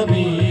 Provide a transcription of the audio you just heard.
कभी